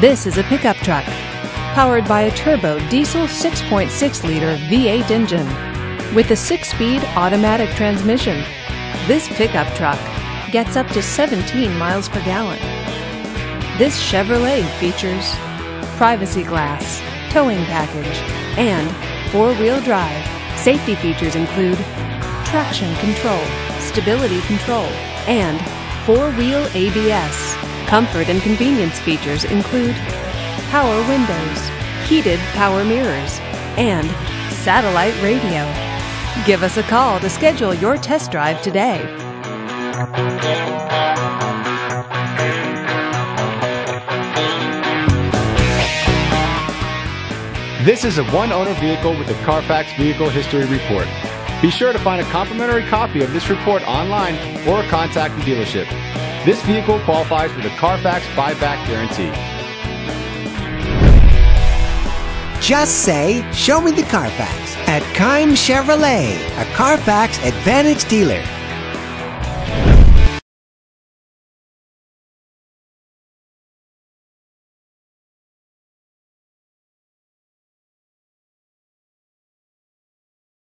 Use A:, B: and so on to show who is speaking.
A: This is a pickup truck powered by a turbo diesel 6.6 liter V8 engine with a six speed automatic transmission. This pickup truck gets up to 17 miles per gallon. This Chevrolet features privacy glass, towing package, and four wheel drive. Safety features include traction control, stability control, and four wheel ABS. Comfort and convenience features include power windows, heated power mirrors, and satellite radio. Give us a call to schedule your test drive today.
B: This is a one owner vehicle with a Carfax Vehicle History Report. Be sure to find a complimentary copy of this report online or contact the dealership. This vehicle qualifies for the Carfax buyback guarantee.
C: Just say, Show me the Carfax at Keim Chevrolet, a Carfax Advantage dealer.